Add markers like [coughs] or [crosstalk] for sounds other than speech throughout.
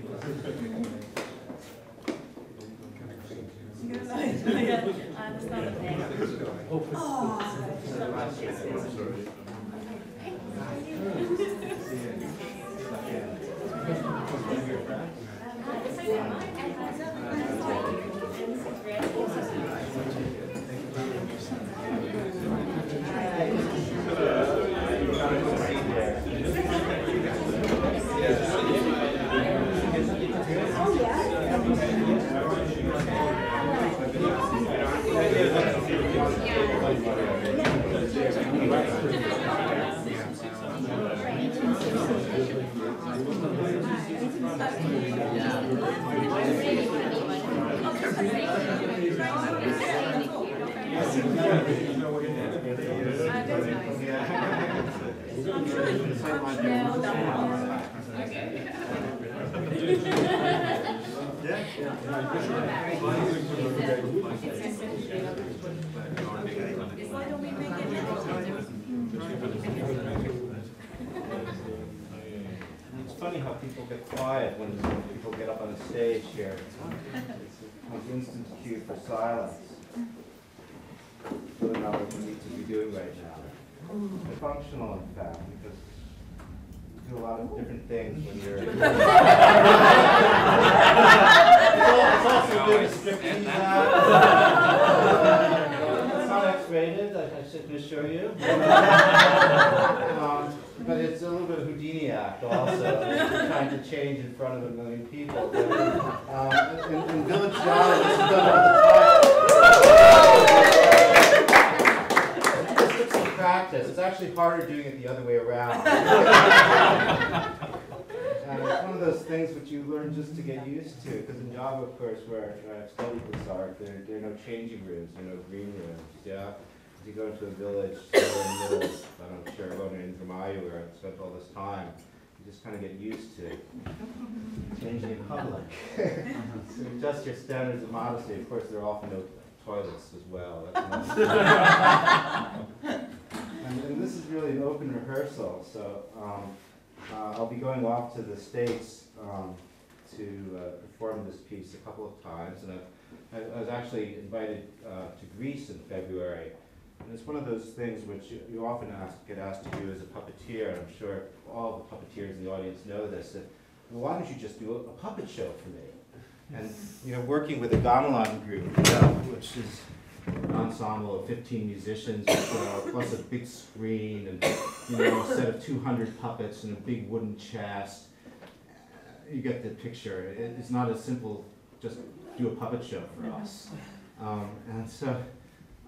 one thing. I understand the pain. It's funny how people get quiet when people get up on the stage here. It's an instant cue for silence. Really not what we need to be doing right now. It's functional, in fact, because you do a lot of different things when you're. [laughs] It's al- it's also restrictions that. It's not X-rated, I I should assure you. [laughs] Um, But it's a little bit of Houdini act also, trying to change in front of a million people. But, um, In in Village Jolly, this is done all the time. It just took some practice, it's actually harder doing it the other way around. [laughs] And it's one of those things which you learn just to get used to, because in Java, of course, where where I've studied this art, there, there are no changing rooms, there are no green rooms, yeah? If you go into a village, [coughs] in the middle, I don't know, Sharon in Vermayu, where I've spent all this time, you just kind of get used to changing in public. [laughs] So adjust your standards of modesty, of course, there are often no toilets as well. [laughs] And, and this is really an open rehearsal, so, um, uh, I'll be going off to the States, um, to, uh, perform this piece a couple of times, and I, I was actually invited, uh, to Greece in February. And it's one of those things which you, you often ask, get asked to do as a puppeteer, and I'm sure all the puppeteers in the audience know this, that, well, why don't you just do a, a puppet show for me? And, you know, working with the gamelan group, uh, which is ensemble of fifteen musicians, plus a big screen, and, you know, a set of two hundred puppets and a big wooden chest. You get the picture, it, it's not as simple, just do a puppet show for us. Um, and so,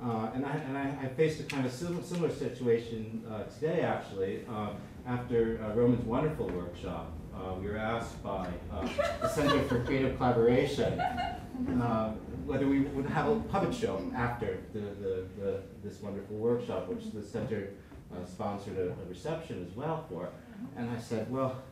uh, and I, and I, I faced a kind of sim- similar situation, uh, today, actually, uh, after uh, Roman's wonderful workshop. Uh, we were asked by, uh, the Center for Creative Collaboration, uh, whether we would have a puppet show after the, the, the, this wonderful workshop, which the center, uh, sponsored a, a reception as well for. And I said, well,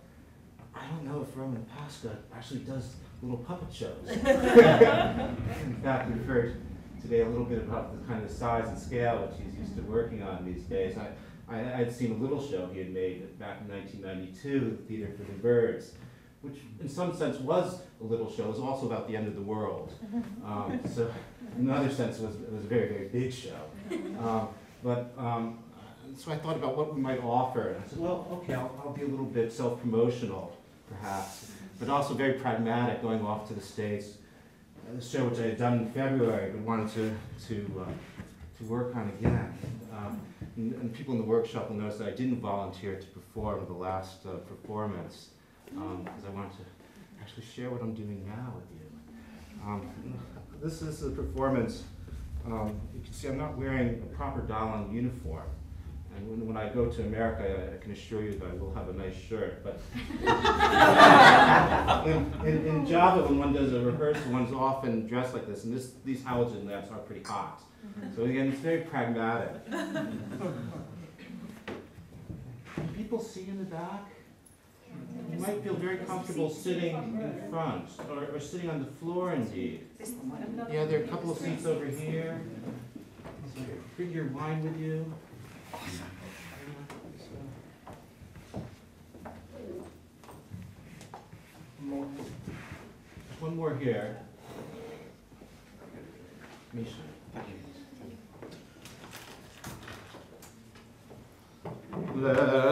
I don't know if Roman Paska actually does little puppet shows. [laughs] In fact, we've heard today a little bit about the kind of size and scale which he's used to working on these days. I, I, I'd seen a little show he had made back in 1992, Theater for the Birds, which in some sense was a little show. It was also about the end of the world. [laughs] Um, so in another sense, it was, it was a very, very big show. Um, but um, so I thought about what we might offer. And I said, well, okay, I'll, I'll be a little bit self-promotional, perhaps, but also very pragmatic, going off to the States. Uh, The show which I had done in February, but wanted to, to, uh, to work on again. Um, and, and people in the workshop will notice that I didn't volunteer to perform the last uh, performance, because I wanted to actually share what I'm doing now with you. Um, this is a performance, um, you can see I'm not wearing a proper Dalang uniform. And when, when I go to America, I, I can assure you that I will have a nice shirt, but [laughs] in, in, in Java, when one does a rehearsal, one's often dressed like this, and this, these halogen lamps are pretty hot. So again, it's very pragmatic. Can [laughs] people see in the back? You might feel very comfortable sitting in front, or, or sitting on the floor indeed. Yeah, there are a couple of seats over here. So Bring your wine with you. One more here. Misha. Sopo,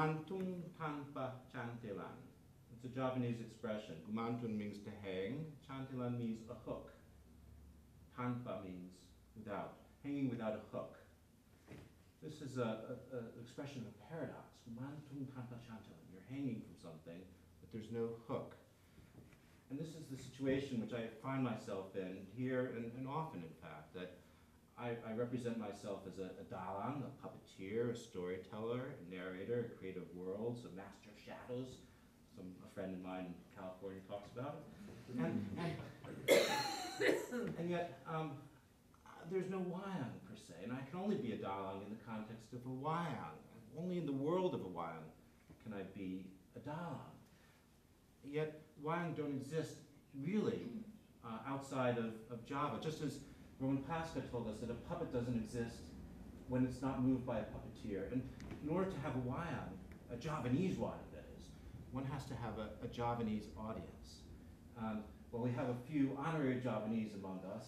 Gumantung tanpa chantilan. It's a Javanese expression. Gumantung means to hang. Chantilan means a hook. Tanpa means without. Hanging without a hook. This is a, a, a expression of paradox. Gumantung tanpa chantilan. You're hanging from something, but there's no hook. And this is the situation which I find myself in here and, and often, in fact, that I, I represent myself as a, a dalang, a puppeteer, a storyteller, a narrator, a creative worlds, a master of shadows. Some a friend of mine in California talks about. And, and, [coughs] and yet, um, there's no wayang per se, and I can only be a dalang in the context of a wayang. Only in the world of a wayang can I be a dalang. Yet, wayang don't exist really uh, outside of, of Java, just as Roman Paska told us that a puppet doesn't exist when it's not moved by a puppeteer. And in order to have a wayang, a Javanese wayang that is, one has to have a, a Javanese audience. Um, well, we have a few honorary Javanese among us.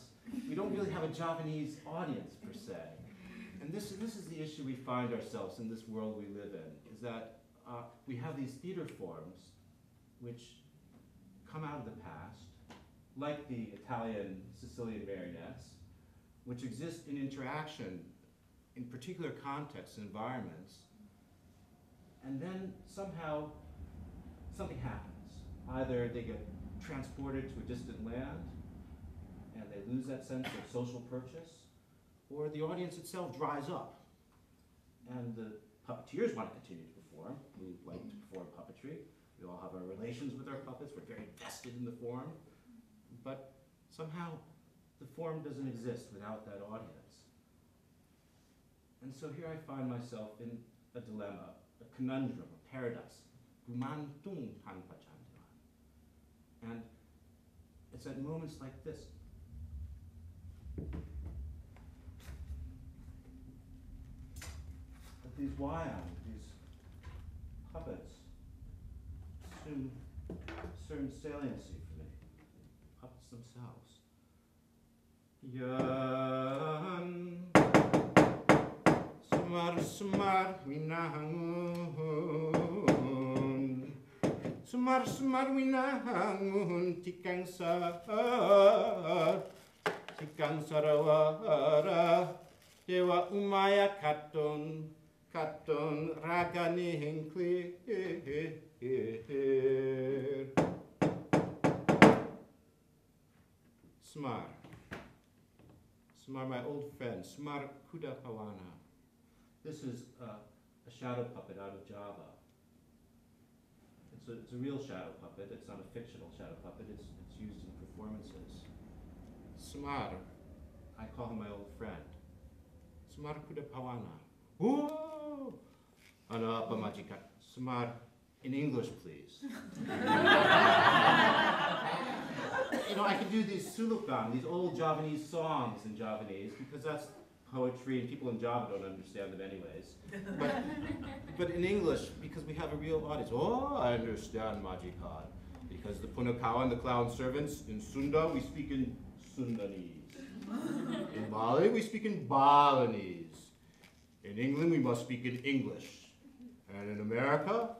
We don't really have a Javanese audience per se. And this, this is the issue we find ourselves in this world we live in, is that uh, we have these theater forms which come out of the past, like the Italian Sicilian marionettes, which exist in interaction in particular contexts and environments, and then somehow something happens. Either they get transported to a distant land and they lose that sense of social purchase, or the audience itself dries up. And the puppeteers want to continue to perform. We like to perform puppetry. We all have our relations with our puppets. We're very vested in the form. But somehow the form doesn't exist without that audience. And so here I find myself in a dilemma, a conundrum, a paradox. And it's at moments like this. That these wayang, these puppets, assume certain saliency for me. Puppets themselves. yan. Semar semar minahangun semar semar minahangun tikang sar tikang sarawara. Dewa umaya katon katon ragani hengkli semar Semar, my old friend, Semar Kuda Hawana. This is uh, a shadow puppet out of Java. It's a, it's a real shadow puppet. It's not a fictional shadow puppet. It's, it's used in performances. Semar, I call him my old friend. Semar Kuda Pawana. Whoa! Ana Pamajika. Semar, in English, please. [laughs] you know, I can do these sulukan, these old Javanese songs in Javanese, because that's poetry, and people in Java don't understand them anyways. But, but in English, because we have a real audience, oh, I understand majikan. Because the Punakawa and the clown servants, in Sunda, we speak in Sundanese. In Bali, we speak in Balinese. In England, we must speak in English. And in America,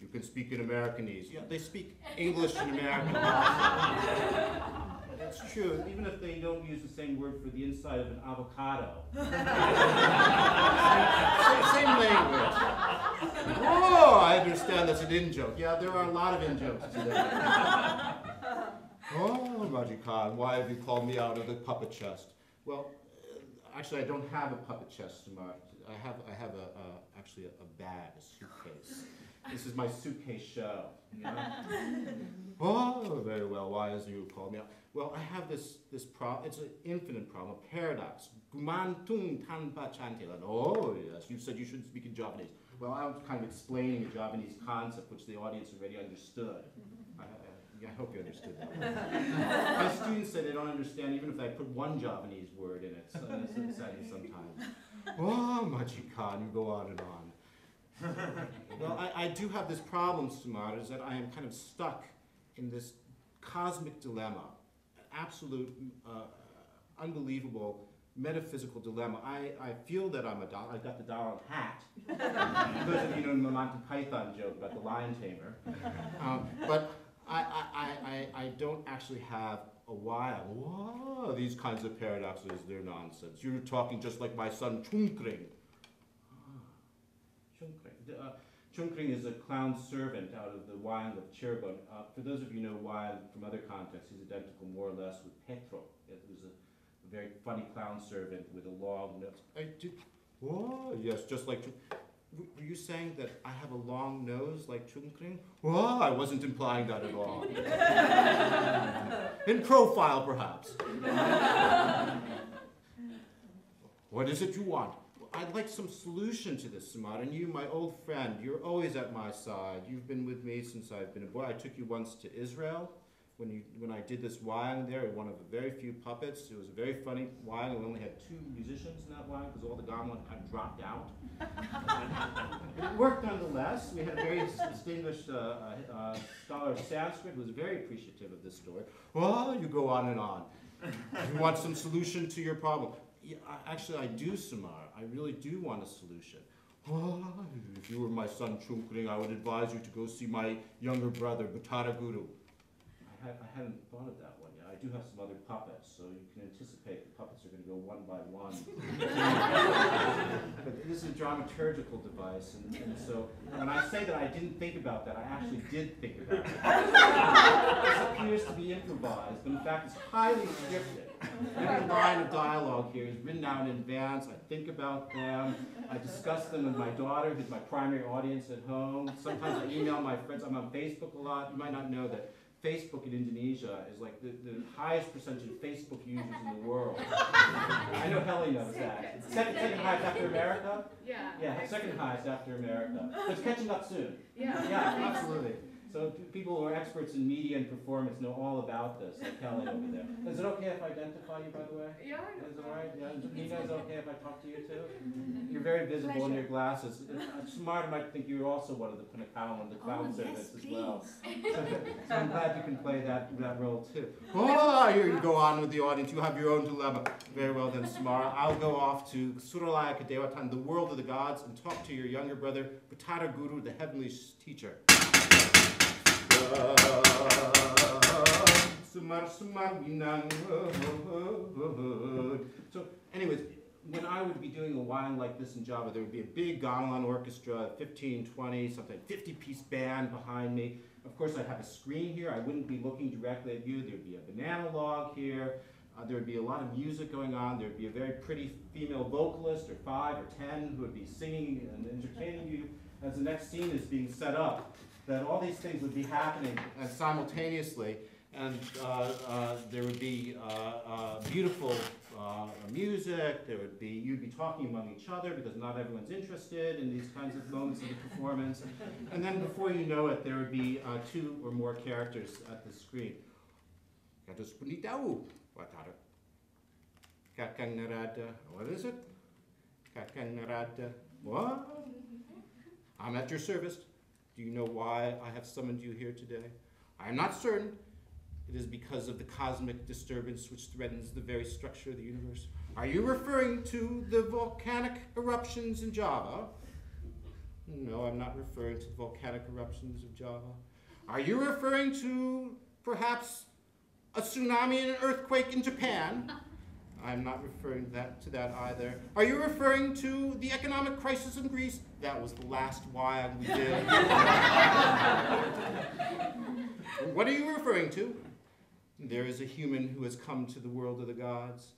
You can speak in Americanese. Yeah, they speak English in American. [laughs] That's true, even if they don't use the same word for the inside of an avocado. [laughs] same, same language. Oh, I understand that's an in joke. Yeah, there are a lot of in jokes today. [laughs] Oh, Raji Khan, why have you called me out of the puppet chest? Well, uh, actually, I don't have a puppet chest, Semar. I have, I have a, uh, actually a, a bag, a suitcase. This is my suitcase show. You know? [laughs] oh, very well. Why is you called me out? Well, I have this this problem. It's an infinite problem, a paradox. Gumantung tanpa chantelan. Oh, yes. You said you shouldn't speak in Javanese. Well, I was kind of explaining a Javanese concept which the audience already understood. I, I, I hope you understood that. [laughs] My students say they don't understand even if I put one Javanese word in it. So, so, sometimes. [laughs] Oh, Majikan, you go on and on. Well, I, I do have this problem, Semar, is that I am kind of stuck in this cosmic dilemma, an absolute, uh, unbelievable metaphysical dilemma. I, I feel that I'm a doll. I've got the doll hat. [laughs] Those of you know the Monty Python joke about the lion tamer. Um, but I, I, I, I don't actually have a while. Whoa, these kinds of paradoxes, they're nonsense. You're talking just like my son Cungkring. Cungkring. Uh, Cungkring is a clown servant out of the wayang of Cirebon. Uh, for those of you who know wayang from other contexts, he's identical more or less with Petruk. It was a, a very funny clown servant with a long nose. I do. Oh, yes, just like. Were you saying that I have a long nose like Cungkring? Oh, I wasn't implying that at all. In profile, perhaps. [laughs] what is it you want? I'd like some solution to this, Semar. And you, my old friend, you're always at my side. You've been with me since I've been a boy. I took you once to Israel when, you, when I did this wayang there, one of the very few puppets. It was a very funny wayang. We only had two musicians in that wayang because all the gamelan of dropped out. [laughs] it worked nonetheless. We had a very distinguished uh, uh, uh, scholar of Sanskrit who was very appreciative of this story. Well, you go on and on. you want some solution to your problem. Yeah, I, actually, I do, Semar. I really do want a solution. Oh, if you were my son Cungkring, I would advise you to go see my younger brother, Batara Guru. I, ha I hadn't thought of that do have some other puppets, so you can anticipate the puppets are going to go one by one. [laughs] but this is a dramaturgical device, and, and, so when I say that I didn't think about that, I actually did think about it. this appears to be improvised, but in fact it's highly scripted. Every [laughs] line of dialogue here is written out in advance. I think about them. I discuss them with my daughter, who's my primary audience at home. Sometimes I email my friends. I'm on Facebook a lot. You might not know that Facebook in Indonesia is like the, the highest percentage of Facebook users in the world. I know Helly knows that. Second, second highest after America? Yeah. Yeah, second highest after America. But it's catching up soon. Yeah. Yeah, absolutely. So people who are experts in media and performance know all about this, like Kelly over there. Is it okay if I identify you, by the way? Yeah. Is it all right? Yeah. Nina, is it okay if I talk to you too? You're very visible in your glasses. Uh, Semar might think you're also one of the Pinakawa, one of the clown Oh, servants yes, as well. please. [laughs] so I'm glad you can play that, that role too. Oh, here you go on with the audience. You have your own dilemma. Very well then, Samara. I'll go off to Suralaya Kadewatan, the world of the gods, and talk to your younger brother, Batara Guru, the heavenly teacher. So, anyways, when I would be doing a wayang like this in Java, there would be a big gamelan orchestra, 15, 20, something, 50 piece band behind me. Of course, I'd have a screen here. I wouldn't be looking directly at you. There'd be a banana log here. Uh, there would be a lot of music going on. There would be a very pretty female vocalist, or five or ten, who would be singing and entertaining you as the next scene is being set up. That all these things would be happening simultaneously, and uh, uh, there would be uh, uh, beautiful uh, music. There would be you'd be talking among each other because not everyone's interested in these kinds of moments of the performance. And then before you know it, there would be uh, two or more characters at the screen. Kakang narada. What is it? Narada. What? I'm at your service. Do you know why I have summoned you here today? I am not certain. It is because of the cosmic disturbance which threatens the very structure of the universe. Are you referring to the volcanic eruptions in Java? No, I'm not referring to the volcanic eruptions of Java. Are you referring to perhaps a tsunami and an earthquake in Japan? [laughs] I'm not referring that to that either. Are you referring to the economic crisis in Greece? That was the last wayang we did. [laughs] what are you referring to? There is a human who has come to the world of the gods,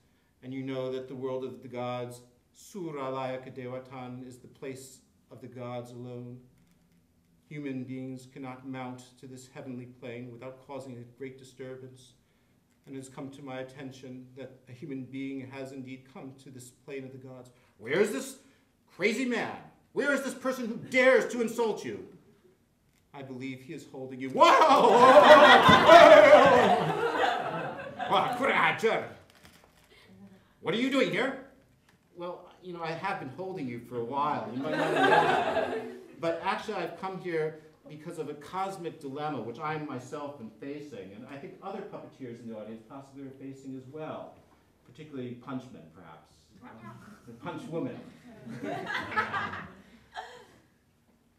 and you know that the world of the gods, Suralaya Kadewatan, is the place of the gods alone. Human beings cannot mount to this heavenly plane without causing a great disturbance. And it has come to my attention that a human being has indeed come to this plane of the gods. Where is this crazy man? Where is this person who dares to insult you? I believe he is holding you. Whoa! What are you doing here? Well, you know, I have been holding you for a while. You might not [laughs] know. But actually, I've come here because of a cosmic dilemma which I myself am facing, and I think other puppeteers in the audience possibly are facing as well, particularly punchmen, perhaps. The punch woman. [laughs]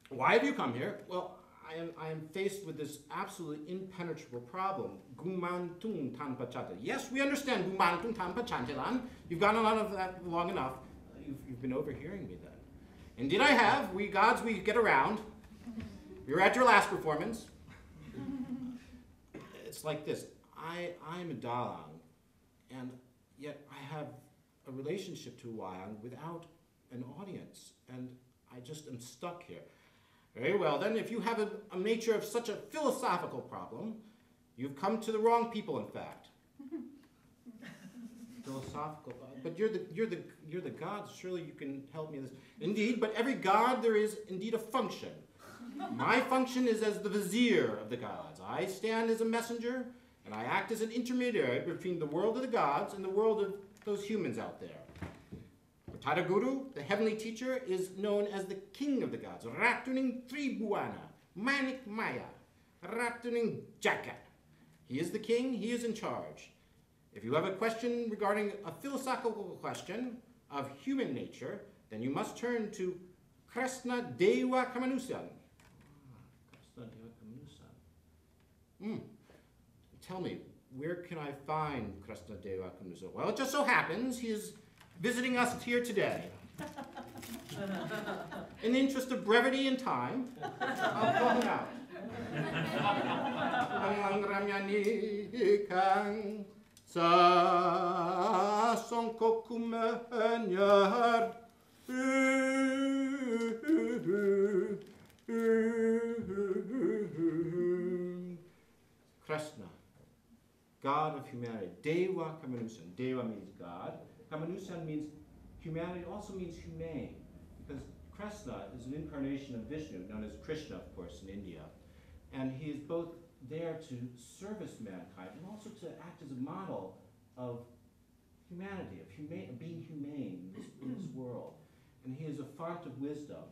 Why have you come here? Well, I am, I am faced with this absolutely impenetrable problem. Gumantung tanpachata. Yes, we understand gumantung tanpachantilan. You've gone on of that long enough. You've, you've been overhearing me then. Indeed I have. We gods, we get around. You're at your last performance. [laughs] It's like this. I, I'm a Dalang, and yet I have a relationship to Wayang without an audience, and I just am stuck here. Very well, then, if you have a, a nature of such a philosophical problem, you've come to the wrong people, in fact. [laughs] philosophical, uh, but you're the, you're, the, you're the gods, surely you can help me in this. Indeed, but every god there is indeed a function. My function is as the vizier of the gods. I stand as a messenger, and I act as an intermediary between the world of the gods and the world of those humans out there. Tadaguru, the heavenly teacher, is known as the king of the gods. Ratuning Tribuana, Manik Maya, Ratuning Jaka. He is the king, he is in charge. If you have a question regarding a philosophical question of human nature, then you must turn to Krishna Deva Kamanusan. Krishna Deva Hmm. Tell me, where can I find Krishna Deva Kamanusan? Well, it just so happens he is visiting us here today. [laughs] In the interest of brevity and time, I'll call him out. Krishna, God of humanity. Deva Kamanusan. Deva means God. Kamanusan means humanity, also means humane, because Krishna is an incarnation of Vishnu, known as Krishna, of course, in India. And he is both there to service mankind and also to act as a model of humanity, of, huma- being humane in this, in this world. And he is a font of wisdom.